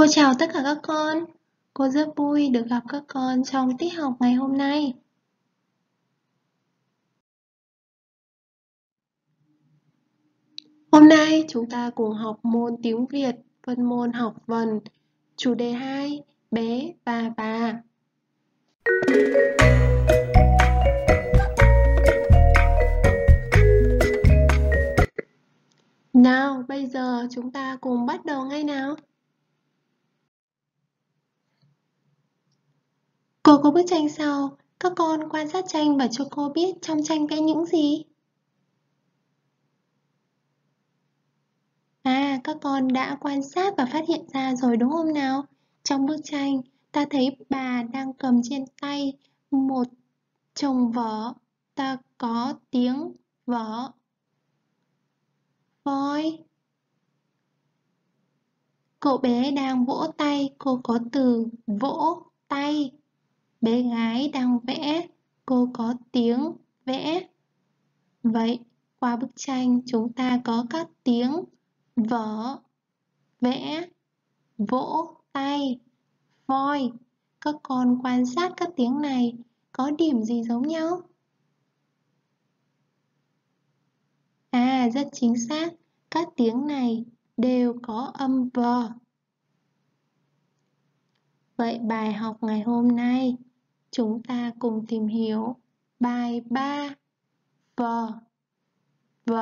Cô chào tất cả các con. Cô rất vui được gặp các con trong tiết học ngày hôm nay. Hôm nay chúng ta cùng học môn tiếng Việt, phân môn học vần, chủ đề 2, bé và bà. Nào, bây giờ chúng ta cùng bắt đầu ngay nào. Cô có bức tranh sau, các con quan sát tranh và cho cô biết trong tranh vẽ những gì. À, các con đã quan sát và phát hiện ra rồi đúng không nào? Trong bức tranh, ta thấy bà đang cầm trên tay một chồng vỏ, Ta có tiếng vỏ Voi. Cậu bé đang vỗ tay, cô có từ vỗ tay. Bé gái đang vẽ, cô có tiếng vẽ. Vậy, qua bức tranh chúng ta có các tiếng vở, vẽ, vỗ, tay, voi. Các con quan sát các tiếng này có điểm gì giống nhau? À, rất chính xác, các tiếng này đều có âm v. Vậy bài học ngày hôm nay chúng ta cùng tìm hiểu bài 3 v. V.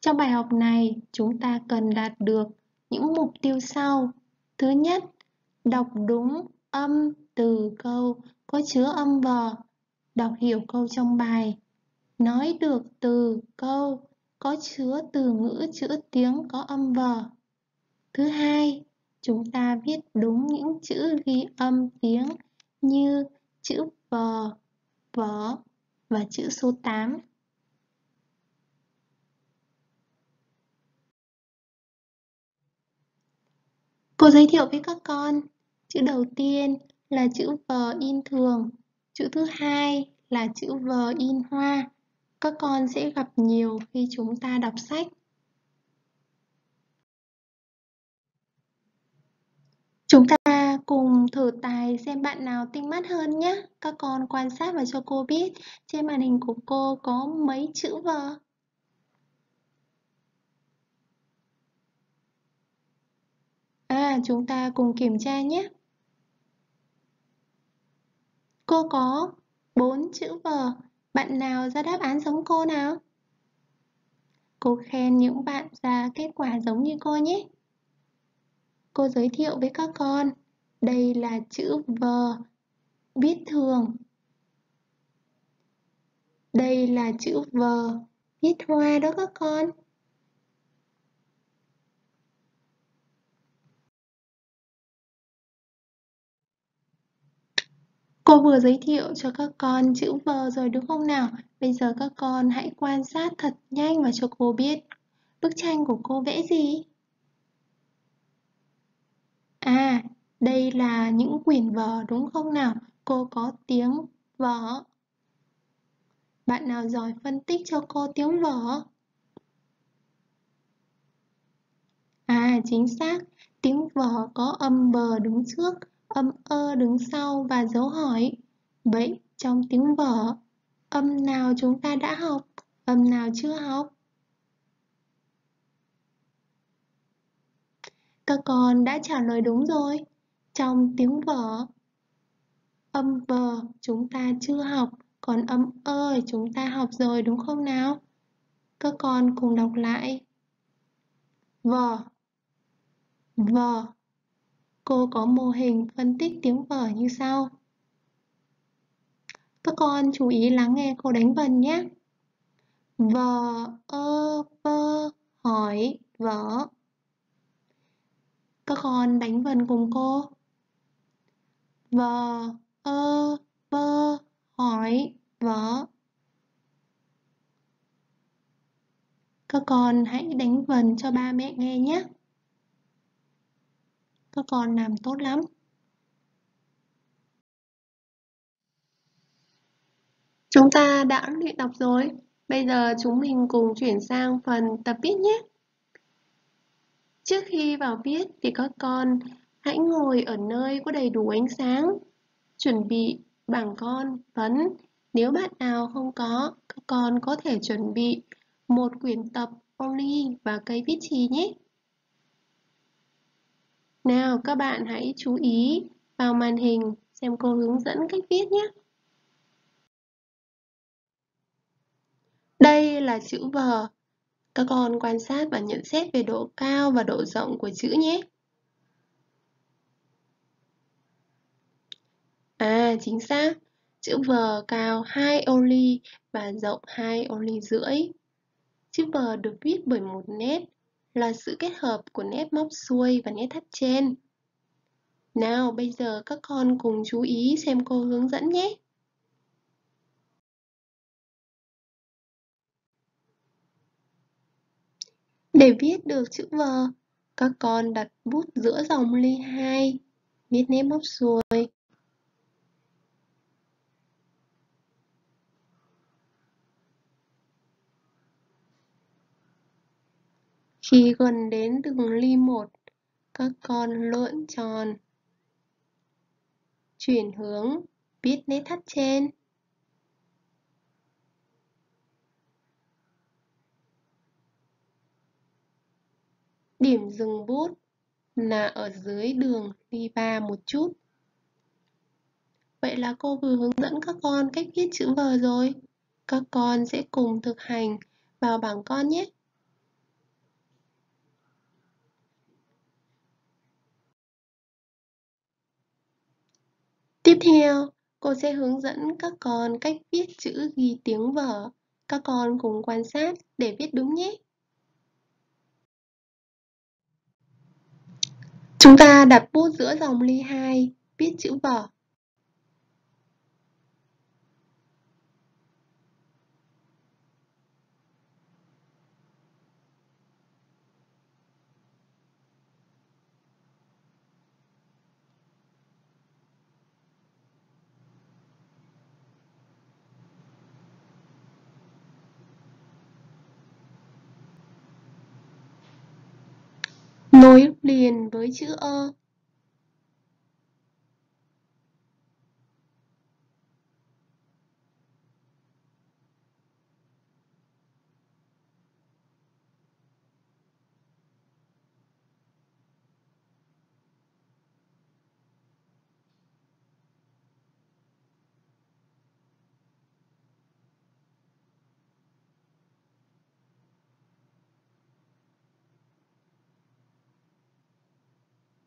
Trong bài học này, chúng ta cần đạt được những mục tiêu sau. Thứ nhất, đọc đúng âm từ câu có chứa âm v. Đọc hiểu câu trong bài. Nói được từ câu có chứa từ ngữ chữ tiếng có âm v. Thứ hai chúng ta viết đúng những chữ ghi âm tiếng như chữ v, vở và chữ số 8. Cô giới thiệu với các con, chữ đầu tiên là chữ v in thường, chữ thứ hai là chữ v in hoa. Các con sẽ gặp nhiều khi chúng ta đọc sách. Chúng ta cùng thử tài xem bạn nào tinh mắt hơn nhé. Các con quan sát và cho cô biết trên màn hình của cô có mấy chữ V. À, chúng ta cùng kiểm tra nhé. Cô có 4 chữ V. Bạn nào ra đáp án giống cô nào? Cô khen những bạn ra kết quả giống như cô nhé. Cô giới thiệu với các con, đây là chữ V, viết thường. Đây là chữ V, viết hoa đó các con. Cô vừa giới thiệu cho các con chữ V rồi đúng không nào? Bây giờ các con hãy quan sát thật nhanh và cho cô biết bức tranh của cô vẽ gì. À, đây là những quyển vở đúng không nào? Cô có tiếng vở. Bạn nào giỏi phân tích cho cô tiếng vở? À, chính xác. Tiếng vở có âm bờ đứng trước, âm ơ đứng sau và dấu hỏi. Vậy, trong tiếng vở, âm nào chúng ta đã học, âm nào chưa học? Các con đã trả lời đúng rồi. Trong tiếng vở, âm vờ chúng ta chưa học, còn âm ơi chúng ta học rồi đúng không nào? Các con cùng đọc lại. Vở Vở Cô có mô hình phân tích tiếng vở như sau. Các con chú ý lắng nghe cô đánh vần nhé. Vờ ơ vơ hỏi vở các con đánh vần cùng cô. Vờ, ơ, vơ, hỏi, vớ. Các con hãy đánh vần cho ba mẹ nghe nhé. Các con làm tốt lắm. Chúng ta đã luyện đọc rồi. Bây giờ chúng mình cùng chuyển sang phần tập viết nhé. Trước khi vào viết thì các con hãy ngồi ở nơi có đầy đủ ánh sáng. Chuẩn bị bảng con, phấn. Nếu bạn nào không có, các con có thể chuẩn bị một quyển tập Only và cây viết chì nhé. Nào các bạn hãy chú ý vào màn hình xem cô hướng dẫn cách viết nhé. Đây là chữ V. Các con quan sát và nhận xét về độ cao và độ rộng của chữ nhé. À, chính xác. Chữ V cao 2 ô ly và rộng 2 ô ly rưỡi. Chữ V được viết bởi một nét là sự kết hợp của nét móc xuôi và nét thắt trên. Nào, bây giờ các con cùng chú ý xem cô hướng dẫn nhé. Để viết được chữ V, các con đặt bút giữa dòng ly 2, viết nét móc xuôi. Khi gần đến đường ly 1, các con lượn tròn, chuyển hướng, viết nét thắt trên. Điểm dừng bút là ở dưới đường ly ba một chút. Vậy là cô vừa hướng dẫn các con cách viết chữ V rồi. Các con sẽ cùng thực hành vào bảng con nhé. Tiếp theo, cô sẽ hướng dẫn các con cách viết chữ ghi tiếng vở. Các con cùng quan sát để viết đúng nhé. Chúng ta đặt bút giữa dòng ly 2, viết chữ vở. Nối liền với chữ ơ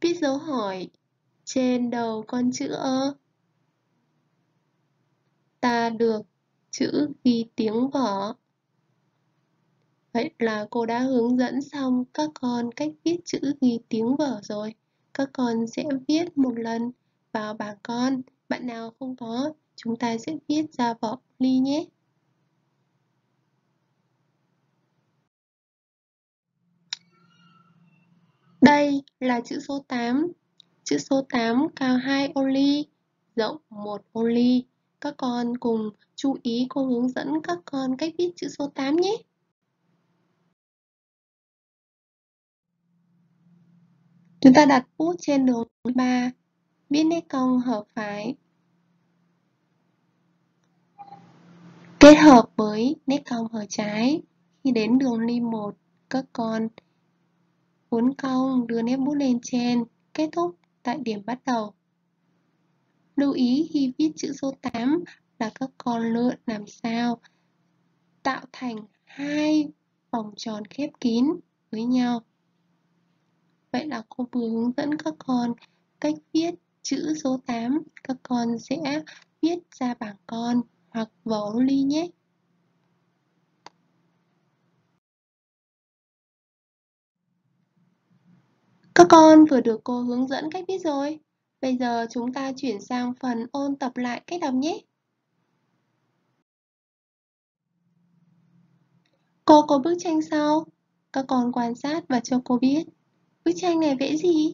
viết dấu hỏi trên đầu con chữ ơ. Ta được chữ ghi tiếng vỏ. Vậy là cô đã hướng dẫn xong các con cách viết chữ ghi tiếng vở rồi. Các con sẽ viết một lần vào bảng con. Bạn nào không có, chúng ta sẽ viết ra vở ly nhé. Đây là chữ số 8. Chữ số 8 cao 2 ô ly, rộng 1 ô ly. Các con cùng chú ý cô hướng dẫn các con cách viết chữ số 8 nhé. Chúng ta đặt bút trên đường 3, viết nét cong hợp phải. Kết hợp với nét cong hở trái. Khi đến đường ly 1, các con uốn cong đưa nét bút lên trên, kết thúc tại điểm bắt đầu. Lưu ý khi viết chữ số 8 là các con lượn làm sao tạo thành hai vòng tròn khép kín với nhau. Vậy là cô vừa hướng dẫn các con cách viết chữ số 8. Các con sẽ viết ra bảng con hoặc vỏ ly nhé. Các con vừa được cô hướng dẫn cách viết rồi. Bây giờ chúng ta chuyển sang phần ôn tập lại cách đọc nhé. Cô có bức tranh sau. Các con quan sát và cho cô biết. Bức tranh này vẽ gì?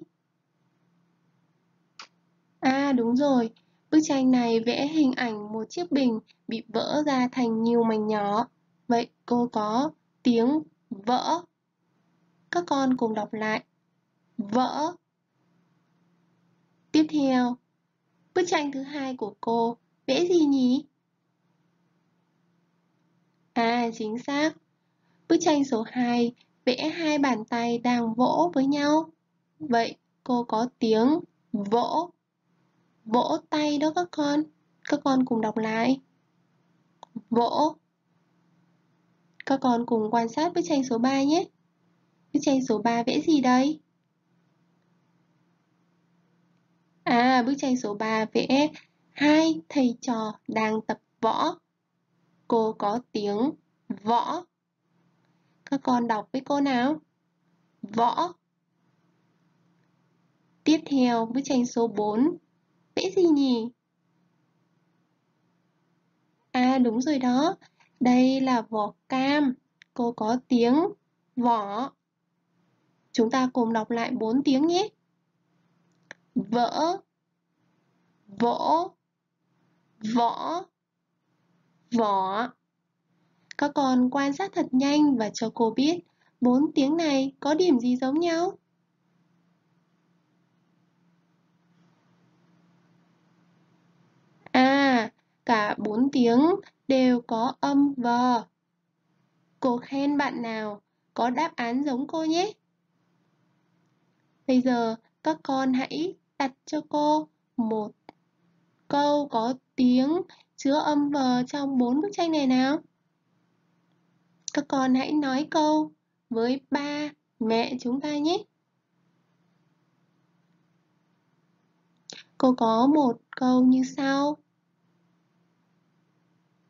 À đúng rồi, bức tranh này vẽ hình ảnh một chiếc bình bị vỡ ra thành nhiều mảnh nhỏ. Vậy cô có tiếng vỡ. Các con cùng đọc lại vỡ. Tiếp theo, bức tranh thứ hai của cô vẽ gì nhỉ? À, chính xác. Bức tranh số 2 vẽ hai bàn tay đang vỗ với nhau. Vậy cô có tiếng vỗ. Vỗ tay đó các con. Các con cùng đọc lại. Vỗ. Các con cùng quan sát bức tranh số 3 nhé. Bức tranh số 3 vẽ gì đây? À, bức tranh số 3 vẽ hai thầy trò đang tập võ. Cô có tiếng võ. Các con đọc với cô nào. Võ. Tiếp theo, bức tranh số 4. Vẽ gì nhỉ? À, đúng rồi đó. Đây là vỏ cam. Cô có tiếng vỏ. Chúng ta cùng đọc lại bốn tiếng nhé. Vỡ, vỗ, võ, vỏ. Các con quan sát thật nhanh và cho cô biết bốn tiếng này có điểm gì giống nhau. À, cả bốn tiếng đều có âm v. Cô khen bạn nào có đáp án giống cô nhé. Bây giờ các con hãy đặt cho cô một câu có tiếng chứa âm v trong bốn bức tranh này nào. Các con hãy nói câu với ba mẹ chúng ta nhé. Cô có một câu như sau.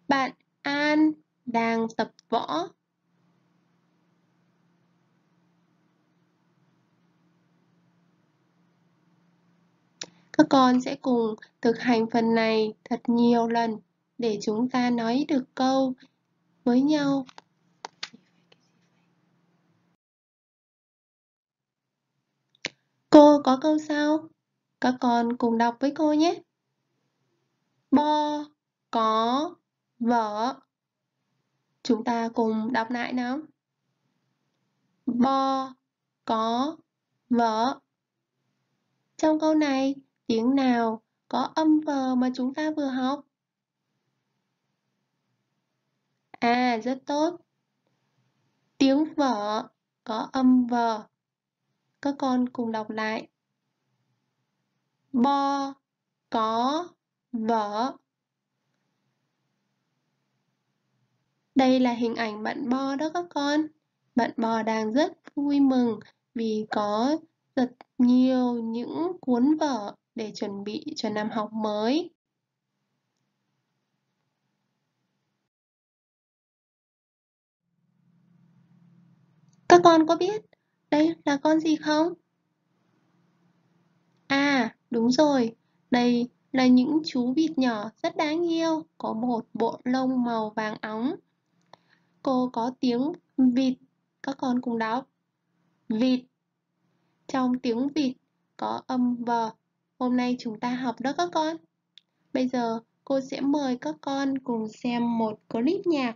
Bạn An đang tập võ. Các con sẽ cùng thực hành phần này thật nhiều lần để chúng ta nói được câu với nhau. Cô có câu sao? Các con cùng đọc với cô nhé. Bo, có, vợ. Chúng ta cùng đọc lại nào. Bo, có, vợ. Trong câu này, tiếng nào có âm vờ mà chúng ta vừa học? À, rất tốt. Tiếng vở có âm vờ. Các con cùng đọc lại. Bo, có, vở. Đây là hình ảnh bạn Bo đó các con. Bạn Bo đang rất vui mừng vì có rất nhiều những cuốn vở để chuẩn bị cho năm học mới. Các con có biết đây là con gì không? À, đúng rồi, đây là những chú vịt nhỏ rất đáng yêu, có một bộ lông màu vàng óng. Cô có tiếng vịt, các con cùng đọc. Vịt. Trong tiếng vịt có âm v. Hôm nay chúng ta học đó các con. Bây giờ cô sẽ mời các con cùng xem một clip nhạc.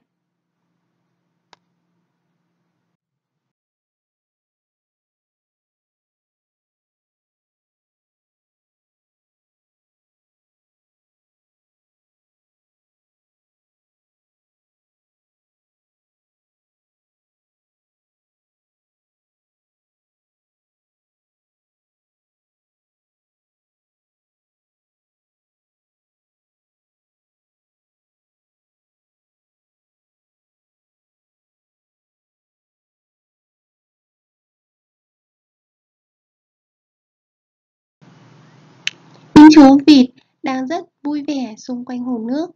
Chú vịt đang rất vui vẻ xung quanh hồ nước.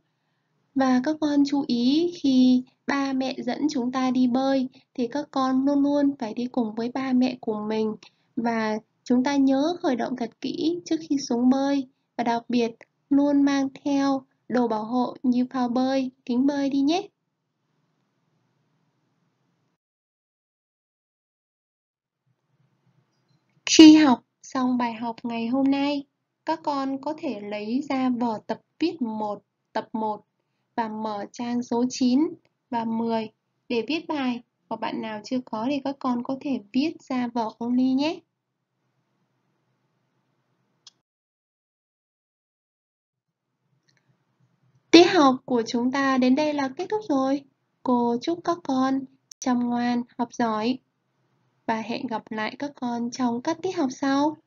Và các con chú ý khi ba mẹ dẫn chúng ta đi bơi thì các con luôn luôn phải đi cùng với ba mẹ của mình và chúng ta nhớ khởi động thật kỹ trước khi xuống bơi và đặc biệt luôn mang theo đồ bảo hộ như phao bơi, kính bơi đi nhé. Khi học xong bài học ngày hôm nay, các con có thể lấy ra vở tập viết 1, tập 1 và mở trang số 9 và 10 để viết bài. Còn bạn nào chưa có thì các con có thể viết ra vở only nhé. Tiết học của chúng ta đến đây là kết thúc rồi. Cô chúc các con chăm ngoan, học giỏi và hẹn gặp lại các con trong các tiết học sau.